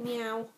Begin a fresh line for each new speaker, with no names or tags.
喵。